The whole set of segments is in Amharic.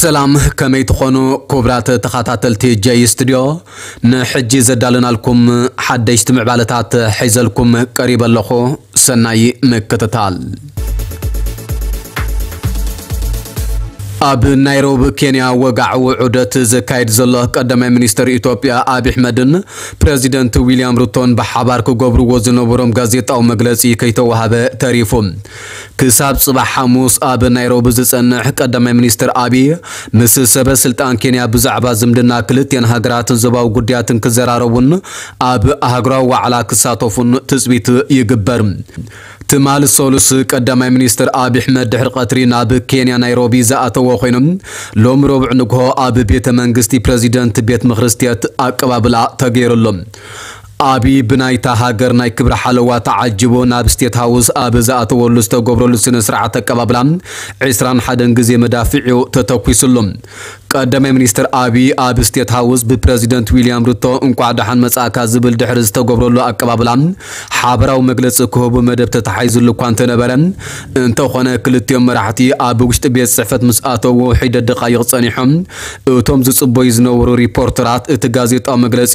ሰላም ከመይ ትኾኑ ክቡራት ተኸታተልቲ ጀይ ስትድዮ ንሕጂ ዘዳልናልኩም ሓደሽቲ ምዕባለታት ሒዘልኩም ቀሪበ ኣለኹ ሰናይ ምክትታል ኣብ ናይሮቢ ኬንያ ወጋዕ ውዑደት ዘካየድ ዘሎ ቀዳማይ ሚኒስትር ኢትዮጵያ ኣብዪ ኣሕመድን ፕረዚደንት ዊልያም ሩቶን ብሓባር ክገብርዎ ዝነበሮም ጋዜጣዊ መግለፂ ከይተዋሃበ ተሪፉ። ክሳብ ፅባሕ ሓሙስ ኣብ ናይሮቢ ዝፀንሕ ቀዳማይ ሚኒስትር ኣብዪ ምስ ሰበ ስልጣን ኬንያ ብዛዕባ ዝምድና ክልቴን ሃገራትን ዞባዊ ጉዳያትን ክዘራረቡን ኣብ ሃገራዊ ዋዕላ ክሳተፉን ትፅቢት ይግበር ትማል ሰሉስ ቀዳማይ ሚኒስትር ኣብዪ ኣሕመድ ድሕሪ ቀትሪ ናብ ኬንያ ናይሮቢ ዝኣተዎ ኮይኖም ሎሚ ረቡዕ ንግሆ ኣብ ቤተ መንግስቲ ፕረዚደንት ቤት ምክሪ ኣቀባብላ ተገይሩሎም። ኣብዪ ብናይታ ሃገር ናይ ክብሪ ሓለዋ ተዓጅቦ ናብ State House ኣብ ዝኣተወሉ ዝተገብረሉ ስነ ስርዓት ኣቀባብላ 21 ግዜ መዳፊዑ ተተኪሱሎም ቀዳማይ ሚኒስትር ኣብዪ ኣብ ስቴት ሃውስ ብፕረዚደንት ዊልያም ሩቶ እንኳዕ ደሓን መጻእካ ዝብል ድሕሪ ዝተገብረሉ ኣቀባብላ ሓበራዊ መግለፂ ክህቡ መደብ ተተሓሒዙሉ እኳ እንተነበረ እንተኾነ ክልቲኦም መራሕቲ ኣብ ውሽጢ ቤት ፅሕፈት ምስ ኣተዉ ሒደት ደቃይቕ ፀኒሖም እቶም ዝፅበዩ ዝነበሩ ሪፖርተራት እቲ ጋዜጣዊ መግለፂ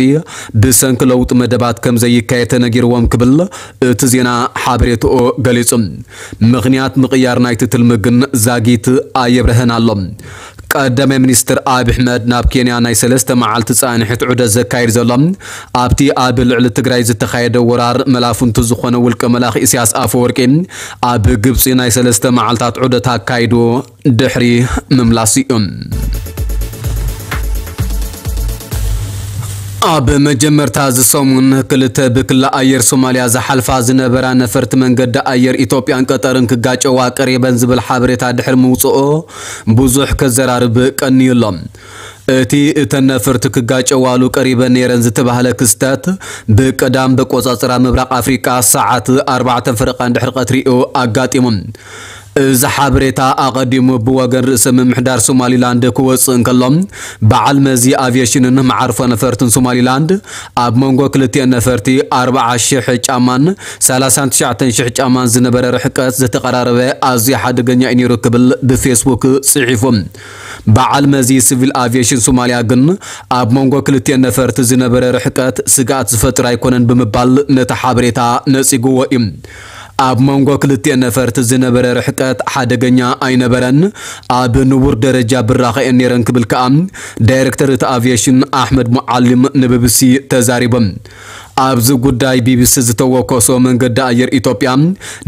ብሰንኪ ለውጢ መደባት ከም ዘይካየድ ተነጊርዎም ክብል እቲ ዜና ሓበሬትኡ ገሊጹ ምክንያት ምቕያር ናይቲ ትልሚ ግን ዛጊት ኣየብርህን ኣሎ ቀዳማይ ሚኒስትር ኣብዪ ኣሕመድ ናብ ኬንያ ናይ ሰለስተ መዓልቲ ፃንሒት ዑደት ዘካይድ ዘሎ። ኣብቲ ኣብ ልዕሊ ትግራይ ዝተኻየደ ወራር መላፍንቱ ዝኾነ ውልቀ መላኽ ኢሳያስ ኣፈወርቂ ኣብ ግብፂ ናይ ሰለስተ መዓልታት ዑደት ኣካይዱ ድሕሪ ምምላስ እዩ ኣብ መጀመርታ ዝሰሙን ክልተ ብክላ ኣየር ሶማልያ ዝሓልፋ ዝነበራ ነፈርቲ መንገዲ ኣየር ኢትዮጵያን ቀጠርን ክጋጨዋ ቀሪበን ዝብል ሓበሬታ ድሕሪ ምውፅኦ ብዙሕ ከዘራርብ ቀኒዩሎም እቲ እተን ነፈርቲ ክጋጨዋሉ ቀሪበን ነይረን ዝተባህለ ክስተት ብቀዳም በቆፃፅራ ምብራቅ ኣፍሪቃ ሰዓት 4 ፍርቃን ድሕሪ ቀትሪኡ ኣጋጢሙ እዚ ሓበሬታ ኣቐዲሙ ብወገን ርእሰ ምምሕዳር ሶማሊላንድ ክወፅእ እንከሎም በዓል መዚ ኣቪዬሽንን ማዕርፎ ነፈርትን ሶማሊላንድ ኣብ መንጎ ክልቲአን ነፈርቲ 40,000 ጫማን 39,000 ጫማን ዝነበረ ርሕቀት ዝተቀራረበ ኣዝዩ ሓደገኛ እዩ ነይሩ ክብል ብፌስቡክ ጽሒፎም በዓል መዚ ሲቪል ኣቪዬሽን ሶማልያ ግን ኣብ መንጎ ክልቲአን ነፈርቲ ዝነበረ ርሕቀት ስጋኣት ዝፈጥር ኣይኮነን ብምባል ነቲ ሓበሬታ ነፂግዎ እዩ ኣብ መንጎ ክልቲአን ነፈርቲ ዝነበረ ርሕቀት ሓደገኛ ኣይነበረን። ኣብ ንቡር ደረጃ ብራኸየን ነይረን ክብል ከዓ ዳይረክተር እቲ ኣቪዬሽን ኣሕመድ ሙዓሊም ንቢቢሲ ተዛሪቦም ኣብዚ ጉዳይ ቢቢሲ ዝተወከሶ መንገዲ ኣየር ኢትዮጵያ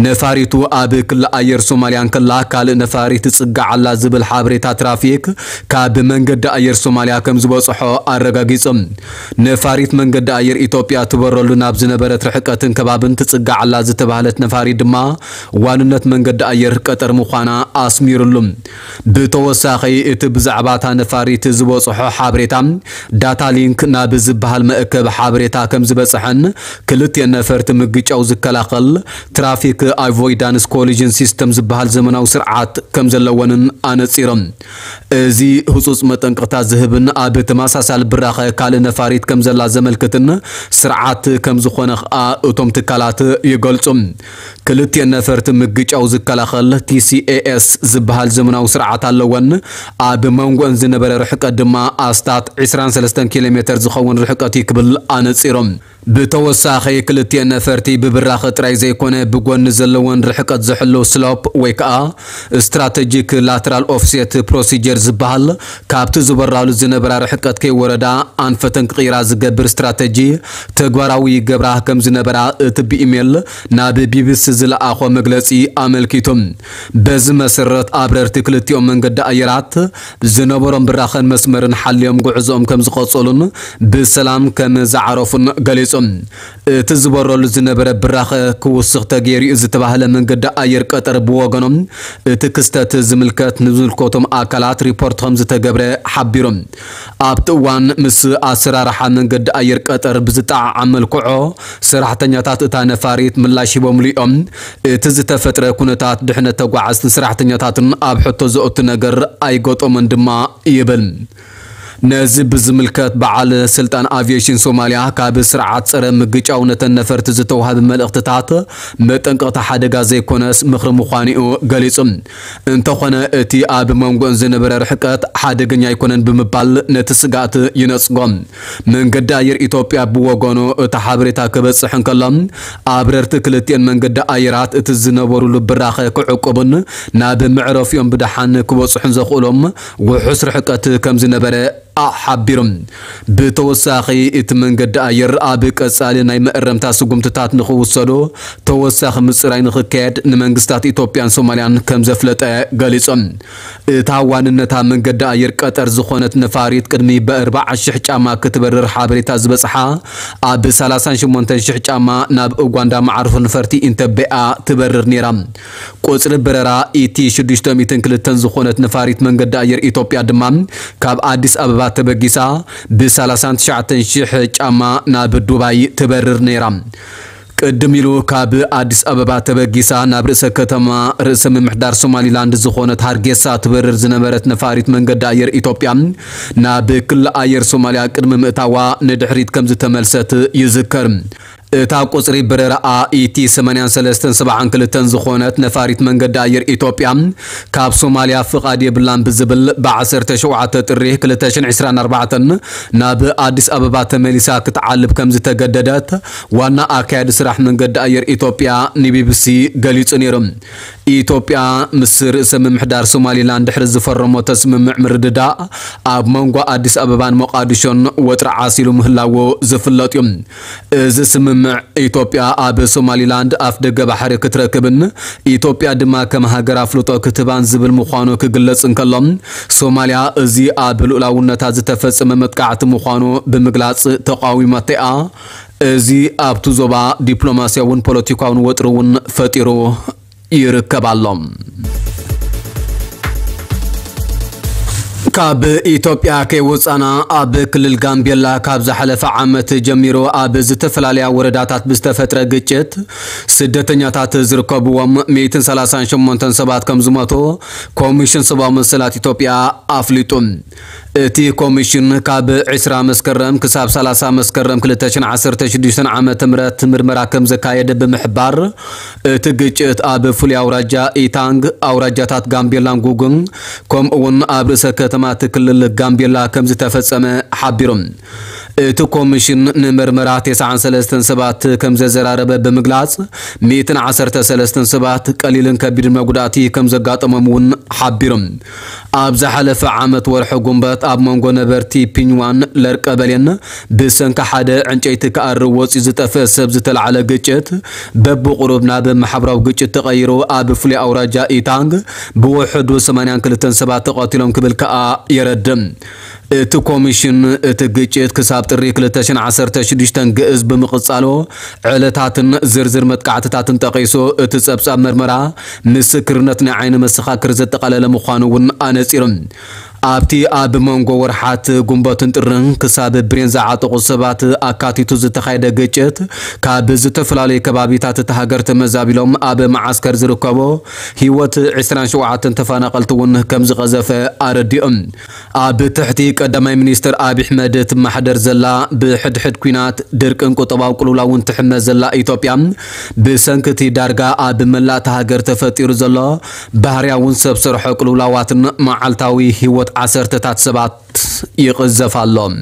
ነፋሪቱ ኣብ ክልል ኣየር ሶማልያን ከላ ካልእ ነፋሪት ጽጋዓላ ዝብል ሓበሬታ ትራፊክ ካብ መንገዲ ኣየር ሶማልያ ከም ዝበፅሖ ኣረጋጊፆም ነፋሪት መንገዲ ኣየር ኢትዮጵያ ትበረሉ ናብ ዝነበረት ርሕቀትን ከባብን ትጽጋዓላ ዝተባህለት ነፋሪት ድማ ዋንነት መንገዲ ኣየር ቀጠር ምዃና ኣስሚሩሉ ብተወሳኺ እቲ ብዛዕባ ነፋሪት ዝበፅሖ ሓበሬታ data link ናብ ዝበሃል መእከብ ሓበሬታ ከም ዝበፅሐን ክልቲአን ነፈርቲ ምግጫው ዝከላኸል። traffic avoidance collision system ዝበሃል ዘመናዊ ስርዓት ከም ዘለወንን ኣነፂሮም እዚ ህፁፅ መጠንቅቕታት ዝህብን ኣብ ተመሳሳሊ ብራኸ ካልእ ነፋሪት ከም ዘላ ዘመልክትን ስርዓት ከም ዝኾነ ከዓ እቶም ትካላት ይገልጹ ክልቲአን ነፈርቲ ምግጫው ዝከላኸል ቲሲኤኤስ ዝበሃል ዘመናዊ ስርዓት ኣለወን። ኣብ መንጎአን ዝነበረ ርሕቀት ድማ ኣስታት 23 ኪሎ ሜትር ዝኸውን ርሕቀት እዩ بتوساخي كلتي نفرتي ببراخ تراي زيكون بقون زلون رحقت زحلو سلوب ويكا استراتيجيك لاترال أوفسيت بروسيجر زبال كابت زبرالو زنبرا رحقت كي وردا. انفتن قيرا زقبر استراتيجي. تغواراوي قبراه كم زنبرا تب إيميل. ناب بيبس زل آخو مغلصي آملكيتم. بز مسرت آبررت كلتيو منقد أيرات. زنبرم براخن مسمرن حليوم غعزوم كم زقصلون بسلام كم زعرفن غليص ገሊፆም እቲ ዝበረሉ ዝነበረ ብራኸ ክውስኽ ተገይሩ ዝተባህለ መንገዲ ኣየር ቀጠር ብወገኖም። እቲ ክስተት ዝምልከት ንዝምልከቶም ኣካላት ሪፖርት ከም ዝተገብረ ሓቢሮም። ኣብቲ እዋን ምስ ኣሰራርሓ መንገዲ ኣየር ቀጠር ብዝጠዓዓም መልክዖ ሰራሕተኛታት እታ ነፋሪት ምላሽ ሂቦምሉ እዮም። እቲ ዝተፈጥረ ኩነታት ድሕነት ተጓዓዝትን ሰራሕተኛታትን ኣብ ሕቶ ዘእቱ ነገር ኣይገጠሞን ድማ ይብል ነዚ ብዝምልከት በዓል ስልጣን አቪዬሽን ሶማልያ ካብ ስርዓት ፀረ ምግጫውነተን ነፈርቲ ዝተዋሃብ መልእኽትታት መጠንቀቕቲ ሓደጋ ዘይኮነስ ምኽሪ ምዃኑ እዩ ገሊጹ። እንተኾነ እቲ ኣብ መንጎን ዝነበረ ርሕቀት ሓደገኛ ኣይኮነን ብምባል ነቲ ስጋኣት ይነጽጎም መንገዲ ኣየር ኢትዮጵያ ብወገኑ እቲ ሓበሬታ ክበጽሕ እንከሎ ኣብረርቲ ክልቲአን መንገዲ ኣየራት እቲ ዝነበሩሉ ብራኸ ክዕቁቡን ናብ ምዕረፊኦም ብድሓን ክበጽሑን ዘኽእሎም ውሑስ ርሕቀት ከም ዝነበረ ሓቢሮም ብተወሳኺ እቲ መንገዲ ኣየር ኣብ ቀጻሊ ናይ መእረምታ ስጉምትታት ንኽውሰዱ ተወሳኺ ምፅራይ ንኽካየድ ንመንግስታት ኢትዮጵያን ሶማልያን ከም ዘፍለጠ ገሊፆም እታ ዋንነታ መንገዲ ኣየር ቀጠር ዝኾነት ነፋሪት ቅድሚ ብ40,000 ጫማ ክትበርር ሓበሬታ ዝበፅሓ ኣብ 38,000 ጫማ ናብ ኡጋንዳ ማዕርፎ ነፈርቲ ኢንተቤኣ ትበርር ነይራ። ቁፅሪ በረራ ኢቲ 602 ዝኾነት ነፋሪት መንገዲ ኣየር ኢትዮጵያ ድማ ካብ አዲስ ኣበባ ተበጊሳ ብ39,000 ጫማ ናብ ዱባይ ትበርር ነይራ። ቅድም ኢሉ ካብ አዲስ ኣበባ ተበጊሳ ናብ ርእሰ ከተማ ርእሰ ምምሕዳር ሶማሊላንድ ዝኾነት ሃርጌሳ ትበርር ዝነበረት ነፋሪት መንገዲ ኣየር ኢትዮጵያ ናብ ክልል ኣየር ሶማልያ ቅድሚ ምእታዋ ንድሕሪት ከም ዝተመልሰት ይዝከር እታ ቁፅሪ በረራኣ ኢቲ 8372 ዝኾነት ነፋሪት መንገዲ ኣየር ኢትዮጵያ ካብ ሶማልያ ፍቓድ የብላን ብዝብል ብ17 ጥሪ 2024 ናብ አዲስ ኣበባ ተመሊሳ ክትዓልብ ከም ዝተገደደት ዋና ኣካያዲ ስራሕ መንገዲ ኣየር ኢትዮጵያ ንቢቢሲ ገሊጹ ነይሩ ኢትዮጵያ ምስ ርእሰ ምምሕዳር ሶማሊላንድ ድሕሪ ዝፈረሞቶ ስምምዕ ምርድዳእ ኣብ መንጎ አዲስ ኣበባን ሞቃዲሾን ወጥሪ ዓሲሉ ምህላዎ ዝፍለጥ እዩ እዚ ስምምዕ ኢትዮጵያ ኣብ ሶማሊላንድ ኣፍ ደገ ባሕሪ ክትረክብን ኢትዮጵያ ድማ ከም ሃገር ኣፍልጦ ክትባን ዝብል ምዃኑ ክግለጽ እንከሎም። ሶማልያ እዚ ኣብ ልኡላውነታ ዝተፈጸመ መጥቃዕቲ ምዃኑ ብምግላጽ ተቃዊማታ እያ። እዚ ኣብቲ ዞባ ዲፕሎማስያውን ፖለቲካውን ወጥሪ እውን ፈጢሩ ይርከባሎም ካብ ኢትዮጵያ ከይወፃና ኣብ ክልል ጋምቤላ ካብ ዝሓለፈ ዓመት ጀሚሩ ኣብ ዝተፈላለያ ወረዳታት ብዝተፈጥረ ግጭት ስደተኛታት ዝርከብዎም 138 ሰባት ከም ዝሞቱ ኮሚሽን ሰብኣዊ መሰላት ኢትዮጵያ ኣፍሊጡ እቲ ኮሚሽን ካብ 20 መስከረም ክሳብ 30 መስከረም 2016 ዓ ም ምርመራ ከም ዘካየደ ብምሕባር እቲ ግጭት ኣብ ፍሉይ ኣውራጃ ኢታንግ ኣውራጃታት ጋምቤላን ጉጉን ከምኡ እውን ኣብ ርእሰ ከተማ እቲ ክልል ጋምቤላ ከም ዝተፈጸመ ሓቢሮም እቲ ኮሚሽን ንምርመራ 93 ሰባት ከም ዘዘራረበ ብምግላጽ 113 ሰባት ቀሊልን ከቢድን መጉዳእቲ ከም ዘጋጠሞም እውን ሓቢሮም። ኣብ ዝሓለፈ ዓመት ወርሒ ጉንበት ኣብ መንጎ ነበርቲ ፒኝዋን ለርቀበሌን ብሰንኪ ሓደ ዕንጨይቲ ክኣርብ ወፂኡ ዝጠፍአ ሰብ ዝተለዓለ ግጭት በብቁሩብ ናብ ማሕበራዊ ግጭት ተቐይሩ ኣብ ፍሉይ ኣውራጃ ኢታንግ ብውሕዱ 82 ሰባት ተቐቲሎም ክብል ከዓ የረድም እቲ ኮሚሽን እቲ ግጭት ክሳብ ጥሪ 2016 ግእዝ ብምቕጻሎ ዕለታትን ዝርዝር መጥቃዕትታትን ጠቒሱ እቲ ጸብጻብ መርመራ ምስክርነት ናይ ዓይኒ መሰኻክር ዘጠቓለለ ምዃኑ እውን ኣነጺሮም ኣብቲ ኣብ መንጎ ወርሓት ጉንበትን ጥርን ክሳብ ብሬን ዝዓጠቑ ሰባት ኣካቲቱ ዝተኻየደ ግጭት ካብ ዝተፈላለዩ ከባቢታት እቲ ሃገር ተመዛቢሎም ኣብ ማዓስከር ዝርከቦ ሂወት 27 ተፈናቐልቲ እውን ከም ዝቐዘፈ ኣረዲኦም። ኣብ ትሕቲ ቀዳማይ ሚኒስትር ኣብይ ኣሕመድ ትመሓደር ዘላ ብሕድሕድ ኩናት ድርቅን ቁጠባዊ ቅልውላውን ትሕመ ዘላ ኢትዮጵያ ብሰንኪቲ ዳርጋ ኣብ መላእቲ ሃገር ተፈጢሩ ዘሎ ባህርያውን ሰብ ስርሖ ቅልውላዋትን መዓልታዊ ሂወት ዓሰርተታት ሰባት ይቕዘፋሎም